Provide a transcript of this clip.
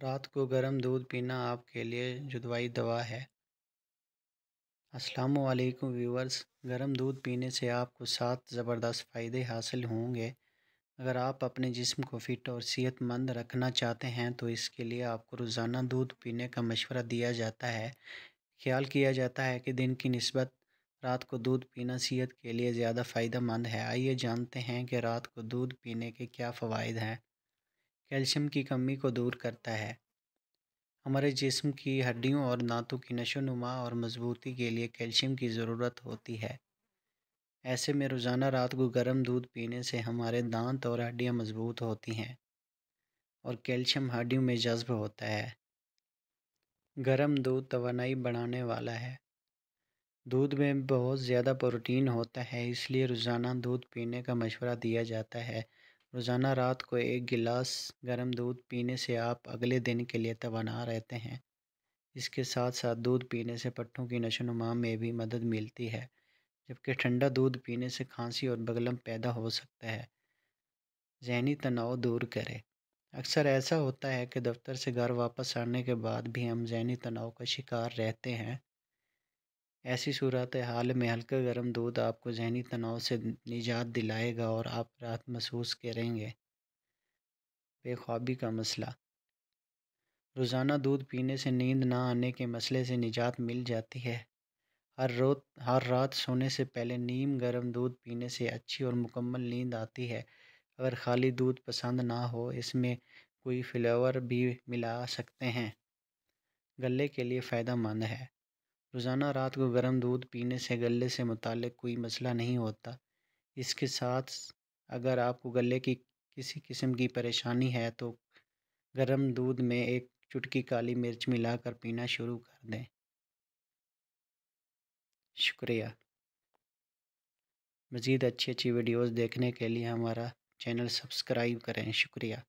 रात को गर्म दूध पीना आपके लिए जुदवाई दवा है। असलकुम व्यूवर्स गर्म दूध पीने से आपको सात ज़बरदस्त फ़ायदे हासिल होंगे। अगर आप अपने जिस्म को फ़िट और सेहतमंद रखना चाहते हैं तो इसके लिए आपको रोज़ाना दूध पीने का मशवरा दिया जाता है। ख्याल किया जाता है कि दिन की नस्बत रात को दूध पीना सेहत के लिए ज़्यादा फ़ायदा मंद है। आइए जानते हैं कि रात को दूध पीने के क्या फ़वाद हैं। कैल्शियम की कमी को दूर करता है। हमारे जिस्म की हड्डियों और दांतों की नशो नुमा और मजबूती के लिए कैल्शियम की ज़रूरत होती है। ऐसे में रोज़ाना रात को गर्म दूध पीने से हमारे दांत और हड्डियाँ मज़बूत होती हैं और कैल्शियम हड्डियों में जज्ब होता है। गर्म दूध तोानाई बढ़ाने वाला है। दूध में बहुत ज़्यादा प्रोटीन होता है, इसलिए रोज़ाना दूध पीने का मशवरा दिया जाता है। रोज़ाना रात को एक गिलास गर्म दूध पीने से आप अगले दिन के लिए तवाना रहते हैं। इसके साथ साथ दूध पीने से पट्टों की नशोनुमा में भी मदद मिलती है, जबकि ठंडा दूध पीने से खांसी और बगलम पैदा हो सकता है। जहनी तनाव दूर करें। अक्सर ऐसा होता है कि दफ्तर से घर वापस आने के बाद भी हम जहनी तनाव का शिकार रहते हैं। ऐसी सूरत हाल में हल्का गर्म दूध आपको जहनी तनाव से निजात दिलाएगा और आप राहत महसूस करेंगे। बेख्वाबी का मसला। रोज़ाना दूध पीने से नींद ना आने के मसले से निजात मिल जाती है। हर रोज हर रात सोने से पहले नीम गर्म दूध पीने से अच्छी और मुकम्मल नींद आती है। अगर खाली दूध पसंद ना हो, इसमें कोई फ्लेवर भी मिला सकते हैं। गले के लिए फ़ायदा मंद है। रोज़ाना रात को गर्म दूध पीने से गले से मुतल कोई मसला नहीं होता। इसके साथ अगर आपको गले की किसी किस्म की परेशानी है तो गर्म दूध में एक चुटकी काली मिर्च मिलाकर पीना शुरू कर दें। शुक्रिया। मज़ीद अच्छी अच्छी वीडियोस देखने के लिए हमारा चैनल सब्सक्राइब करें। शुक्रिया।